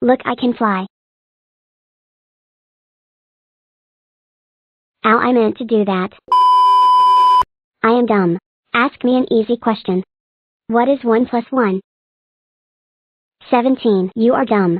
Look I can fly. Ow I meant to do that. I am dumb. Ask me an easy question. What is 1 plus 1? 17. You are dumb.